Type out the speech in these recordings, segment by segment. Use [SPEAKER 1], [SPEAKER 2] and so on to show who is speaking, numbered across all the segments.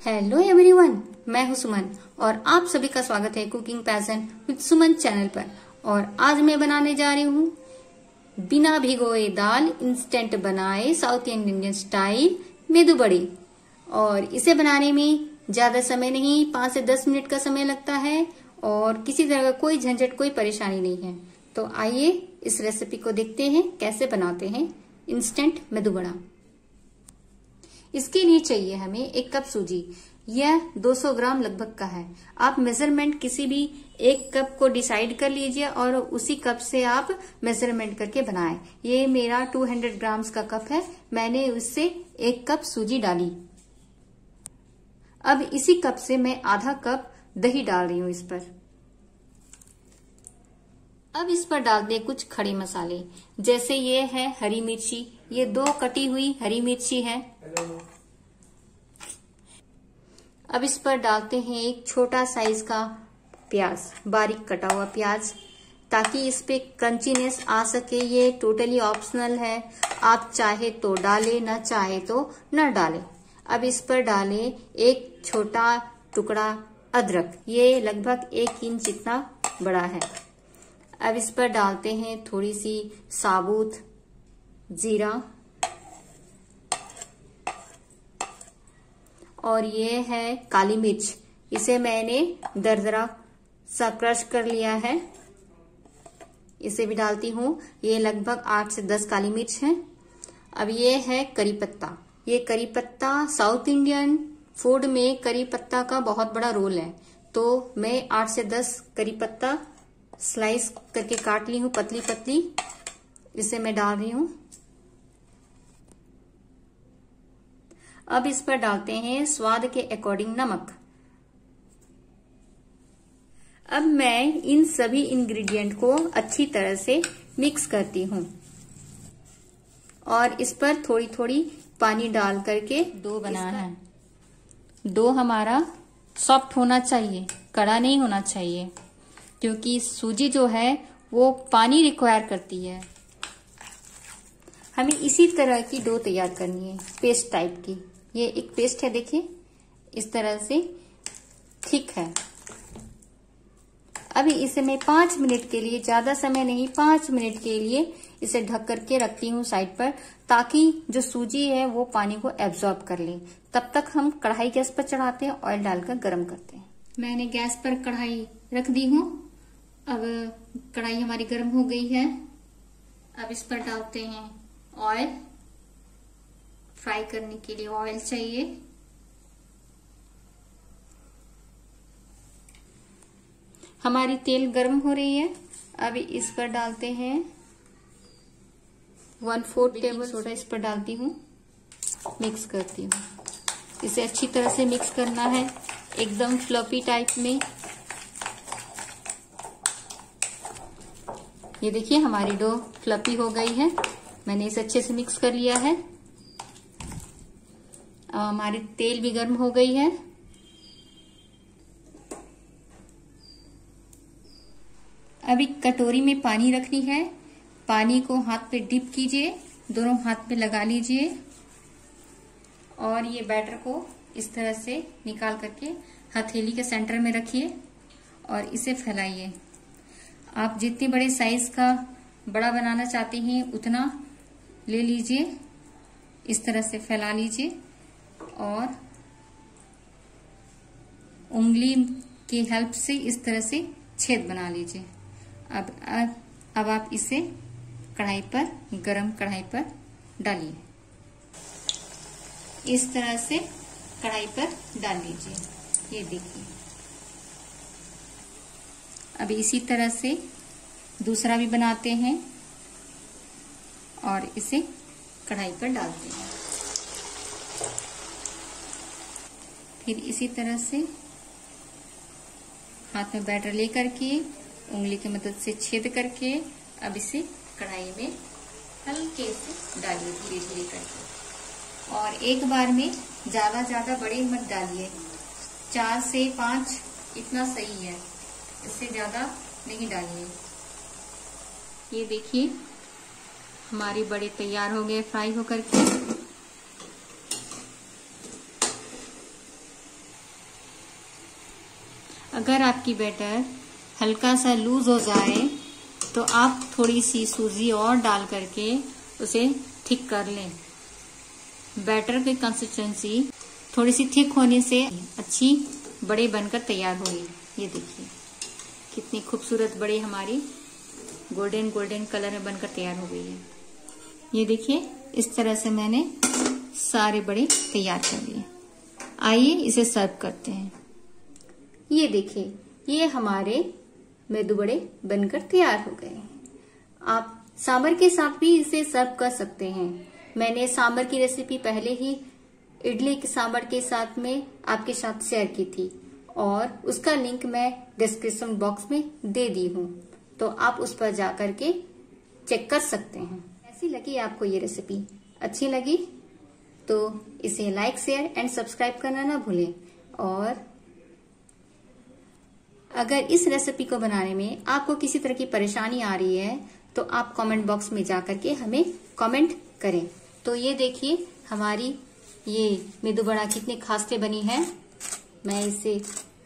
[SPEAKER 1] Hello everyone मैं हूँ सुमन और आप सभी का स्वागत है cooking passion with Suman channel पर। और आज मैं बनाने जा रही हूँ बिना भिगोए दाल इंस्टेंट बनाए साउथ इंडियन स्टाइल मेदू बड़ी। और इसे बनाने में ज़्यादा समय नहीं, पाँच से दस मिनट का समय लगता है और किसी तरह का कोई झंझट, कोई परेशानी नहीं है। तो आइए इस रेसिपी को देखते हैं, कैसे बनाते हैं इंस्टेंट मेदू बड़ा। इसके लिए चाहिए हमें एक कप सूजी। यह 200 ग्राम लगभग का है। आप मेज़रमेंट किसी भी एक कप को डिसाइड कर लीजिए और उसी कप से आप मेज़रमेंट करके बनाएँ। ये मेरा 200 ग्राम्स का कप है। मैंने उससे एक कप सूजी डाली। अब इसी कप से मैं आधा कप दही डाल रही हूँ इस पर। अब इस पर डाल दे कुछ खड़े मसाले। जैसे ये है हरी मिर्ची। ये दो कटी हुई हरी मिर्ची है। अब इस पर डालते हैं एक छोटा साइज़ का प्याज, बारीक कटा हुआ प्याज। ताकि इस पे क्रंचीनेस आ सके। ये टोटली ऑप्शनल है। आप चाहे तो डाले, ना चाहे तो न डाले। अब इस पर डाले एक छोटा टुकड़ा अदरक। ये लगभग एक इंच इतना बड़ा है। अब इस पर डालते हैं थोड़ी सी साबुत जीरा। और ये है काली मिर्च। इसे मैंने दरदरा सा क्रश कर लिया है। इसे भी डालती हूँ। ये लगभग आठ से दस काली मिर्च है। अब ये है करी पत्ता। ये करी पत्ता साउथ इंडियन फ़ूड में करी पत्ता का बहुत बड़ा रोल है। तो मैं आठ से दस करी पत्ता स्लाइस करके काट ली हूँ पतली पतली। इसे मैं डाल रही हूँ। अब इस पर डालते हैं स्वाद के अकॉर्डिंग नमक। अब मैं इन सभी इंग्रेडिएंट को अच्छी तरह से मिक्स करती हूँ। और इस पर थोड़ी थोड़ी पानी डाल करके दो बनाना है। दो हमारा सॉफ्ट होना चाहिए कड़ा नहीं होना चाहिए। क्योंकि सूजी जो है, वो पानी रिक्वायर करती है। हमें इसी तरह की डो तैयार करनी है पेस्ट टाइप की। ये एक पेस्ट है, देखिए। इस तरह से थिक है। अभी इसे मैं पाँच मिनट के लिए, ज़्यादा समय नहीं, पाँच मिनट के लिए इसे ढक करके रखती हूँ साइड पर, ताकि जो सूजी है, वो पानी को एब्जॉर्ब कर ले। तब तक हम कढ़ाई गैस पर चढ़ाते हैं ऑयल डालकर गर्म करते हैं। मैंने गैस पर कढ़ाई रख दी हूँ। अब कढ़ाई हमारी गर्म हो गई है। अब इस पर डालते हैं ऑयल फ्राई करने के लिए ऑयल चाहिए। हमारी तेल गर्म हो रही है। अभी इस पर डालते हैं वन फोर्थ टेबल सोडा इस पर डालती हूँ। मिक्स करती हूँ। इसे अच्छी तरह से मिक्स करना है। एकदम फ्लफी टाइप में। ये देखिए, हमारी डो फ्लफी हो गई है। मैंने इसे अच्छे से मिक्स कर लिया है। अब हमारी तेल भी गर्म हो गई है। अभी कटोरी में पानी रखनी है। पानी को हाथ पे डिप कीजिए। दोनों हाथ पे लगा लीजिए। और ये बैटर को इस तरह से निकाल करके हथेली के सेंटर में रखिए और इसे फैलाइए। आप जितने बड़े साइज़ का बड़ा बनाना चाहते हैं उतना ले लीजिए। इस तरह से फैला लीजिए। और उंगली की हेल्प से इस तरह से छेद बना लीजिए। अब अब, अब आप इसे कढ़ाई पर गरम कढ़ाई पर डालिए। इस तरह से कढ़ाई पर डाल लीजिए। ये देखिए। अब इसी तरह से दूसरा भी बनाते हैं और इसे कढ़ाई पर डालते हैं। फिर इसी तरह से हाथ में बैटर लेकर के, उंगली की मदद से छेद करके, अब इसे कढ़ाई में हल्के से डालिए धीरे धीरे करके। और एक बार में ज़्यादा ज़्यादा बड़े मत डालिए। चार से पाँच इतना सही है। इससे ज़्यादा नहीं डालिए। ये देखिए, हमारी बड़े तैयार हो गए फ्राई होकर के। अगर आपकी बैटर हल्का सा लूज हो जाए तो आप थोड़ी सी सूजी और डाल करके उसे थिक कर लें। बैटर की कंसिस्टेंसी थोड़ी सी थिक होने से अच्छी बड़े बनकर तैयार होगी। ये देखिए। कितनी खूबसूरत बड़े हमारी गोल्डन गोल्डन कलर में बनकर तैयार हो गई है। ये देखिए, इस तरह से मैंने सारे बड़े तैयार कर लिए आइए इसे सर्व करते हैं। ये देखिए, ये हमारे मेदू बड़े बनकर तैयार हो गए आप सांबर के साथ भी इसे सर्व कर सकते हैं। मैंने सांबर की रेसिपी पहले ही इडली के सांबर के साथ में आपके साथ शेयर की थी। और उसका लिंक मैं डिस्क्रिप्शन बॉक्स में दे दी हूँ। तो आप उस पर जाकर के चेक कर सकते हैं। ऐसी लगी आपको ये रेसिपी अच्छी लगी तो इसे लाइक शेयर एंड सब्सक्राइब करना ना भूलें। और अगर इस रेसिपी को बनाने में आपको किसी तरह की परेशानी आ रही है तो आप कमेंट बॉक्स में जाकर के हमें कमेंट करें। तो ये देखिए, हमारी ये मेदू बड़ा कितनी खास्ते बनी है। मैं इसे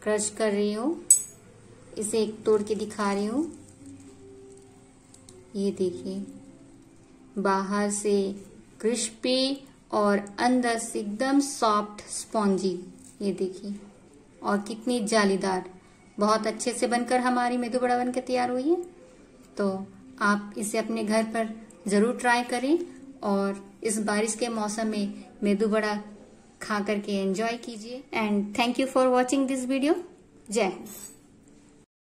[SPEAKER 1] क्रश कर रही हूँ। इसे एक तोड़ के दिखा रही हूँ। ये देखिए। बाहर से क्रिस्पी और अंदर से एकदम सॉफ्ट स्पॉन्जी। ये देखिए। और कितनी जालीदार। बहुत अच्छे से बनकर हमारी मेदू बड़ा बनकर तैयार हुई है। तो आप इसे अपने घर पर ज़रूर ट्राई करें और इस बारिश के मौसम में मेदू बड़ा खा करके एंजॉय कीजिए। And thank you for watching this video Jai Hind